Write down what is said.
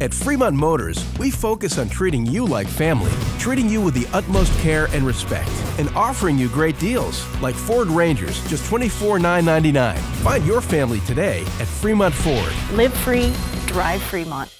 At Fremont Motors, we focus on treating you like family, treating you with the utmost care and respect, and offering you great deals like Ford Rangers, just $24,999. Find your family today at Fremont Ford. Live free, drive Fremont.